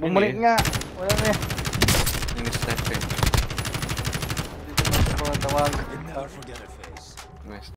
Bumalik nga. Wala na eh. Yung step eh. Dito na siya mga tawag. Never forget a face. Nice.